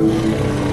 Música